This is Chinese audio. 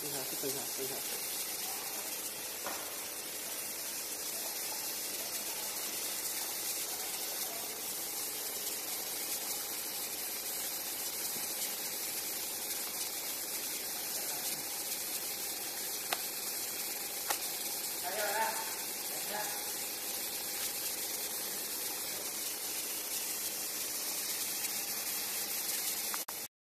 蹲下去蹲下去蹲